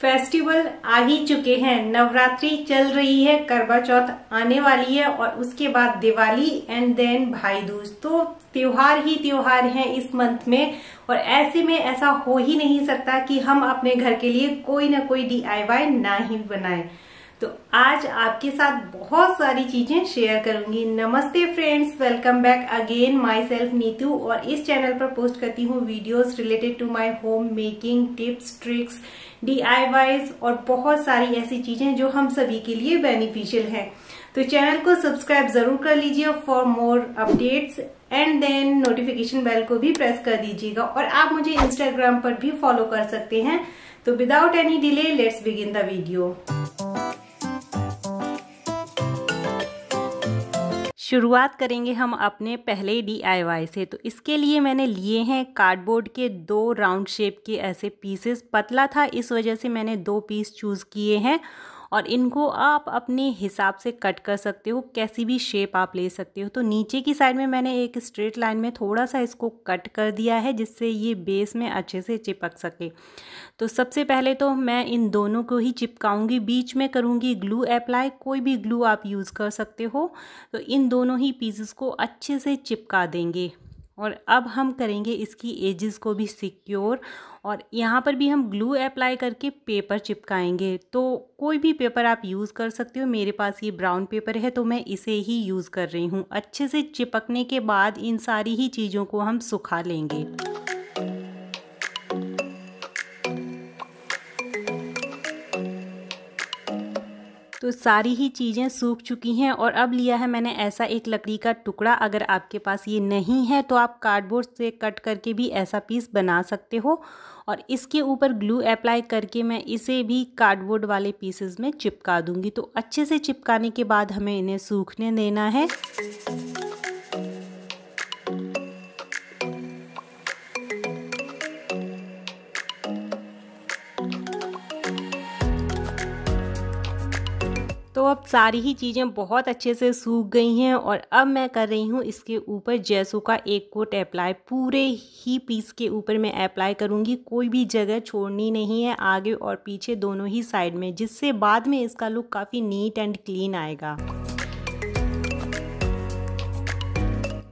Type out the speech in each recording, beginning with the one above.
Festival आ ही चुके हैं। नवरात्रि चल रही है, करवा चौथ आने वाली है और उसके बाद दिवाली एंड देन भाई दूज। तो त्योहार ही त्योहार हैं इस मंथ में और ऐसे में ऐसा हो ही नहीं सकता कि हम अपने घर के लिए कोई ना कोई डीआईवाई ना ही बनाए। तो आज आपके साथ बहुत सारी चीज़ें शेयर करूँगी। नमस्ते friends welcome back again myself Neetu और इस चैनल पर पोस्ट करती हूँ videos related to my home making tips tricks D और बहुत सारी ऐसी चीज़ें जो हम सभी के लिए बेनिफिशियल है। तो चैनल को सब्सक्राइब ज़रूर कर लीजिए for more updates and then notification bell को भी प्रेस कर दीजिएगा। और आप मुझे इंस्टाग्राम पर भी फॉलो कर सकते हैं। तो without any delay let's begin the video शुरुआत करेंगे हम अपने पहले डीआईवाई से। तो इसके लिए मैंने लिए हैं कार्डबोर्ड के दो राउंड शेप के ऐसे पीसेस पतला था, इस वजह से मैंने दो पीस चूज़ किए हैं। और इनको आप अपने हिसाब से कट कर सकते हो, कैसी भी शेप आप ले सकते हो। तो नीचे की साइड में मैंने एक स्ट्रेट लाइन में थोड़ा सा इसको कट कर दिया है, जिससे ये बेस में अच्छे से चिपक सके। तो सबसे पहले तो मैं इन दोनों को ही चिपकाऊँगी, बीच में करूँगी ग्लू अप्लाई कोई भी ग्लू आप यूज़ कर सकते हो। तो इन दोनों ही पीसेस को अच्छे से चिपका देंगे। और अब हम करेंगे इसकी एजेस को भी सिक्योर और यहाँ पर भी हम ग्लू अप्लाई करके पेपर चिपकाएँगे। तो कोई भी पेपर आप यूज़ कर सकते हो, मेरे पास ये ब्राउन पेपर है तो मैं इसे ही यूज़ कर रही हूँ। अच्छे से चिपकने के बाद इन सारी ही चीज़ों को हम सुखा लेंगे। तो सारी ही चीज़ें सूख चुकी हैं और अब लिया है मैंने ऐसा एक लकड़ी का टुकड़ा। अगर आपके पास ये नहीं है तो आप कार्डबोर्ड से कट करके भी ऐसा पीस बना सकते हो। और इसके ऊपर ग्लू अप्लाई करके मैं इसे भी कार्डबोर्ड वाले पीसेस में चिपका दूँगी। तो अच्छे से चिपकाने के बाद हमें इन्हें सूखने देना है। अब सारी ही चीज़ें बहुत अच्छे से सूख गई हैं और अब मैं कर रही हूँ इसके ऊपर जैसो का एक कोट अप्लाई पूरे ही पीस के ऊपर मैं अप्लाई करूँगी। कोई भी जगह छोड़नी नहीं है आगे और पीछे दोनों ही साइड में, जिससे बाद में इसका लुक काफ़ी नीट एंड क्लीन आएगा।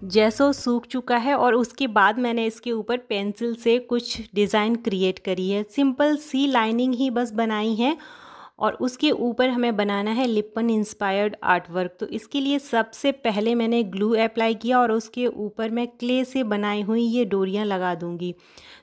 जैसो सूख चुका है और उसके बाद मैंने इसके ऊपर पेंसिल से कुछ डिज़ाइन क्रिएट करी है। सिंपल सी लाइनिंग ही बस बनाई है और उसके ऊपर हमें बनाना है लिपन इंस्पायर्ड आर्ट वर्क तो इसके लिए सबसे पहले मैंने ग्लू अप्लाई किया और उसके ऊपर मैं क्ले से बनाई हुई ये डोरियाँ लगा दूँगी।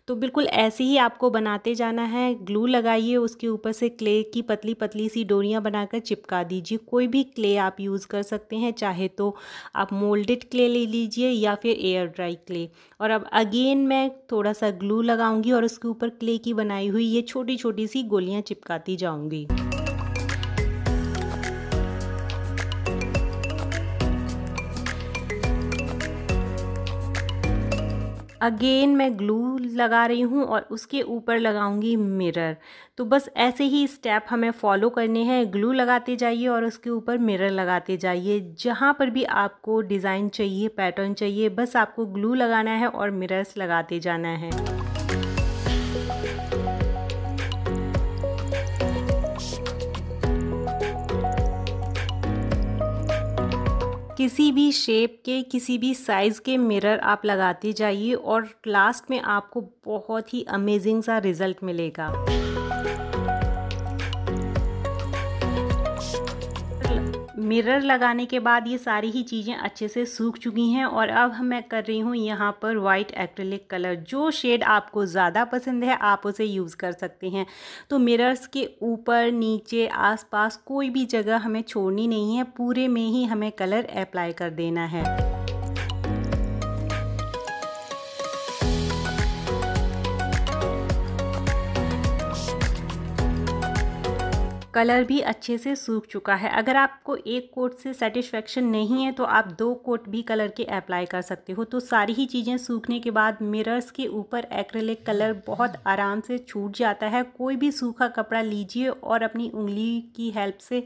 तो बिल्कुल ऐसे ही आपको बनाते जाना है। ग्लू लगाइए उसके ऊपर से क्ले की पतली पतली सी डोरियाँ बनाकर चिपका दीजिए। कोई भी क्ले आप यूज़ कर सकते हैं, चाहे तो आप मोल्डेड क्ले ले लीजिए या फिर एयर ड्राई क्ले। और अब अगेन मैं थोड़ा सा ग्लू लगाऊँगी और उसके ऊपर क्ले की बनाई हुई ये छोटी छोटी सी गोलियाँ चिपकाती जाऊँगी। अगेन मैं ग्लू लगा रही हूँ और उसके ऊपर लगाऊँगी मिरर तो बस ऐसे ही स्टेप हमें फॉलो करने हैं। ग्लू लगाते जाइए और उसके ऊपर मिरर लगाते जाइए। जहाँ पर भी आपको डिज़ाइन चाहिए पैटर्न चाहिए, बस आपको ग्लू लगाना है और मिरर्स लगाते जाना है। किसी भी शेप के, किसी भी साइज़ के मिरर आप लगाते जाइए और लास्ट में आपको बहुत ही अमेजिंग सा रिज़ल्ट मिलेगा। मिरर लगाने के बाद ये सारी ही चीज़ें अच्छे से सूख चुकी हैं और अब मैं कर रही हूँ यहाँ पर वाइट एक्रेलिक कलर जो शेड आपको ज़्यादा पसंद है, आप उसे यूज़ कर सकते हैं। तो मिरर्स के ऊपर, नीचे, आसपास कोई भी जगह हमें छोड़नी नहीं है। पूरे में ही हमें कलर अप्लाई कर देना है। कलर भी अच्छे से सूख चुका है। अगर आपको एक कोट से सेटिस्फेक्शन नहीं है तो आप दो कोट भी कलर के अप्लाई कर सकते हो। तो सारी ही चीज़ें सूखने के बाद मिरर्स के ऊपर एक्रेलिक कलर बहुत आराम से छूट जाता है। कोई भी सूखा कपड़ा लीजिए और अपनी उंगली की हेल्प से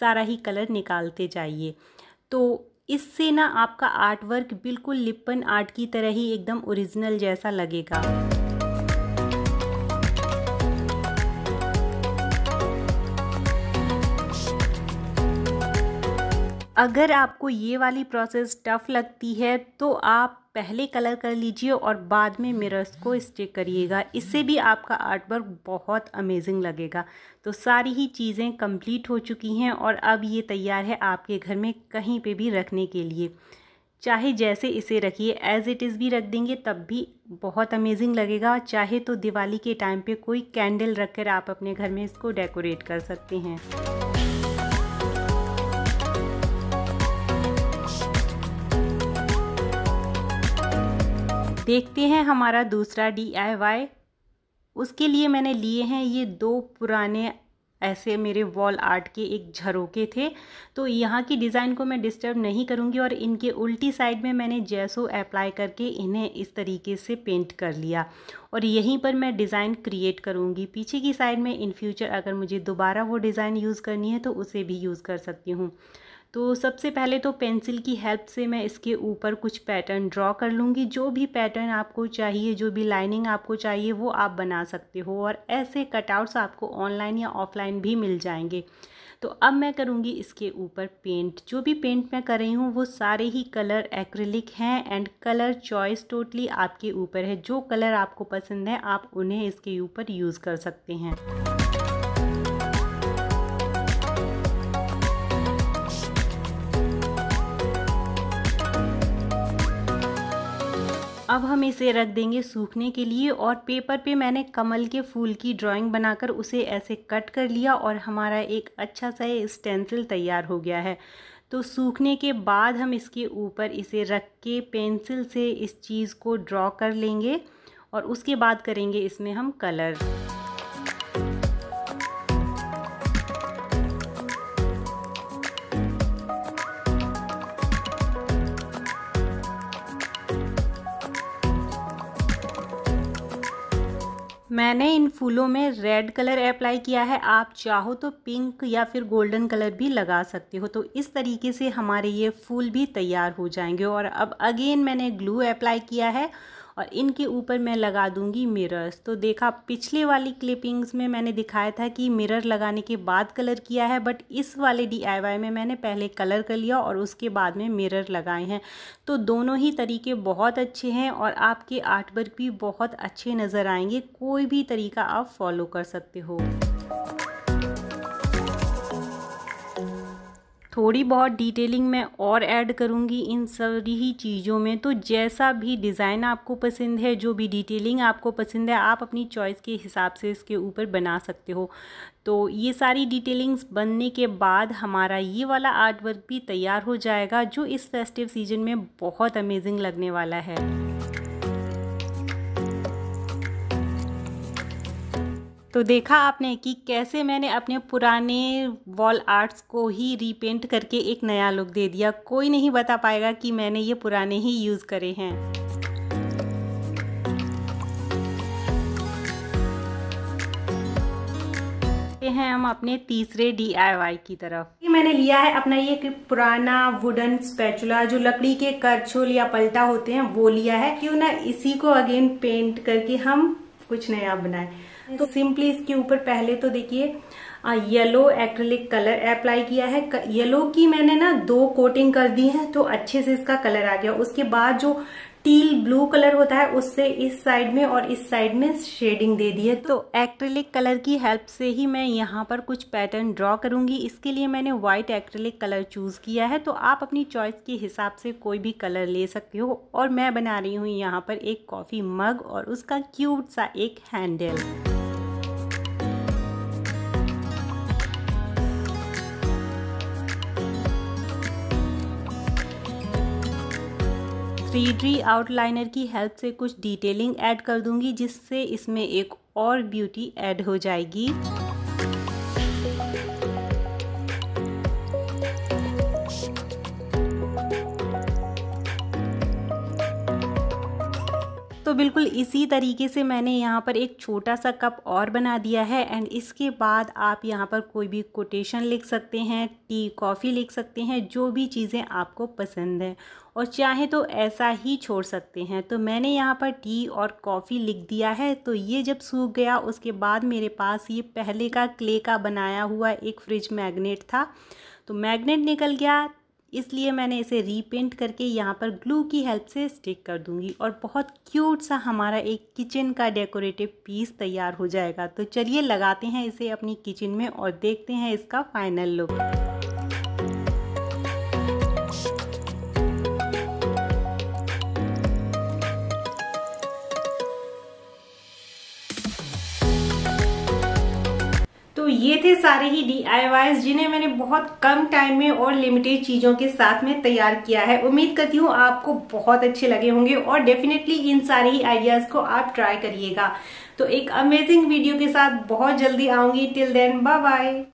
सारा ही कलर निकालते जाइए। तो इससे ना आपका आर्ट वर्क बिल्कुल लिपन आर्ट की तरह ही एकदम ओरिजिनल जैसा लगेगा। अगर आपको ये वाली प्रोसेस टफ़ लगती है तो आप पहले कलर कर लीजिए और बाद में मिरर्स को स्टिक करिएगा। इससे भी आपका आर्ट वर्क बहुत अमेजिंग लगेगा। तो सारी ही चीज़ें कंप्लीट हो चुकी हैं और अब ये तैयार है आपके घर में कहीं पे भी रखने के लिए। चाहे जैसे इसे रखिए एज़ इट इज़ भी रख देंगे, तब भी बहुत अमेजिंग लगेगा। चाहे तो दिवाली के टाइम पे कोई कैंडल रख कर आप अपने घर में इसको डेकोरेट कर सकते हैं। देखते हैं हमारा दूसरा डीआईवाई उसके लिए मैंने लिए हैं ये दो पुराने ऐसे मेरे वॉल आर्ट के एक झरोके थे। तो यहाँ की डिज़ाइन को मैं डिस्टर्ब नहीं करूँगी और इनके उल्टी साइड में मैंने जैसो अप्लाई करके इन्हें इस तरीके से पेंट कर लिया। और यहीं पर मैं डिज़ाइन क्रिएट करूँगी। पीछे की साइड में इन फ्यूचर अगर मुझे दोबारा वो डिज़ाइन यूज़ करनी है तो उसे भी यूज़ कर सकती हूँ। तो सबसे पहले तो पेंसिल की हेल्प से मैं इसके ऊपर कुछ पैटर्न ड्रॉ कर लूँगी। जो भी पैटर्न आपको चाहिए, जो भी लाइनिंग आपको चाहिए, वो आप बना सकते हो और ऐसे कटआउट्स आपको ऑनलाइन या ऑफलाइन भी मिल जाएँगे। तो अब मैं करूँगी इसके ऊपर पेंट। जो भी पेंट मैं कर रही हूँ, वो सारे ही कलर एक्रिलिक हैं एंड कलर चॉइस टोटली आपके ऊपर है। जो कलर आपको पसंद है, आप उन्हें इसके ऊपर यूज़ कर सकते हैं। अब हम इसे रख देंगे सूखने के लिए और पेपर पे मैंने कमल के फूल की ड्राइंग बनाकर उसे ऐसे कट कर लिया और हमारा एक अच्छा सा स्टेंसिल तैयार हो गया है। तो सूखने के बाद हम इसके ऊपर इसे रख के पेंसिल से इस चीज़ को ड्रॉ कर लेंगे और उसके बाद करेंगे इसमें हम कलर मैंने इन फूलों में रेड कलर अप्लाई किया है। आप चाहो तो पिंक या फिर गोल्डन कलर भी लगा सकते हो। तो इस तरीके से हमारे ये फूल भी तैयार हो जाएँगे। और अब अगेन मैंने ग्लू अप्लाई किया है। और इनके ऊपर मैं लगा दूँगी मिरर्स तो देखा, पिछले वाली क्लिपिंग्स में मैंने दिखाया था कि मिरर लगाने के बाद कलर किया है बट इस वाले डीआईवाई में मैंने पहले कलर कर लिया और उसके बाद में मिरर लगाए हैं। तो दोनों ही तरीके बहुत अच्छे हैं और आपके आर्ट वर्क भी बहुत अच्छे नज़र आएँगे। कोई भी तरीका आप फॉलो कर सकते हो। थोड़ी बहुत डिटेलिंग मैं और ऐड करूँगी इन सभी ही चीज़ों में। तो जैसा भी डिज़ाइन आपको पसंद है, जो भी डिटेलिंग आपको पसंद है, आप अपनी चॉइस के हिसाब से इसके ऊपर बना सकते हो। तो ये सारी डिटेलिंग्स बनने के बाद हमारा ये वाला आर्ट वर्क भी तैयार हो जाएगा, जो इस फेस्टिव सीज़न में बहुत अमेजिंग लगने वाला है। तो देखा आपने कि कैसे मैंने अपने पुराने वॉल आर्ट्स को ही रीपेंट करके एक नया लुक दे दिया। कोई नहीं बता पाएगा कि मैंने ये पुराने ही यूज़ करे हैं। हैं हम अपने तीसरे डीआईवाई की तरफ़। ये मैंने लिया है अपना ये पुराना वुडन स्पैचुला जो लकड़ी के करछोल या पलटा होते हैं, वो लिया है। क्यों ना इसी को अगेन पेंट करके हम कुछ नया बनाए। तो सिंपली इसके ऊपर पहले तो देखिए येलो एक्रेलिक कलर अप्लाई किया है। येलो की मैंने ना दो कोटिंग कर दी है तो अच्छे से इसका कलर आ गया। उसके बाद जो टील ब्लू कलर होता है, उससे इस साइड में और इस साइड में शेडिंग दे दी है। तो एक्रेलिक कलर की हेल्प से ही मैं यहाँ पर कुछ पैटर्न ड्रॉ करूँगी। इसके लिए मैंने व्हाइट एक्रेलिक कलर चूज़ किया है तो आप अपनी चॉइस के हिसाब से कोई भी कलर ले सकते हो। और मैं बना रही हूँ यहाँ पर एक कॉफ़ी मग और उसका क्यूट सा एक हैंडल थ्री आउटलाइनर की हेल्प से कुछ डिटेलिंग ऐड कर दूँगी, जिससे इसमें एक और ब्यूटी ऐड हो जाएगी। तो बिल्कुल इसी तरीके से मैंने यहाँ पर एक छोटा सा कप और बना दिया है एंड इसके बाद आप यहाँ पर कोई भी कोटेशन लिख सकते हैं टी कॉफ़ी लिख सकते हैं, जो भी चीज़ें आपको पसंद हैं। और चाहे तो ऐसा ही छोड़ सकते हैं। तो मैंने यहाँ पर टी और कॉफ़ी लिख दिया है। तो ये जब सूख गया, उसके बाद मेरे पास ये पहले का क्ले का बनाया हुआ एक फ्रिज मैग्नेट था। तो मैग्नेट निकल गया इसलिए मैंने इसे रीपेंट करके यहाँ पर ग्लू की हेल्प से स्टिक कर दूँगी और बहुत क्यूट सा हमारा एक किचन का डेकोरेटिव पीस तैयार हो जाएगा। तो चलिए लगाते हैं इसे अपनी किचन में और देखते हैं इसका फाइनल लुक तो ये थे सारे ही डी जिन्हें मैंने बहुत कम टाइम में और लिमिटेड चीज़ों के साथ में तैयार किया है। उम्मीद करती हूँ आपको बहुत अच्छे लगे होंगे और डेफिनेटली इन सारे ही आइडियाज़ को आप ट्राई करिएगा। तो एक अमेजिंग वीडियो के साथ बहुत जल्दी आऊँगी। Till then bye bye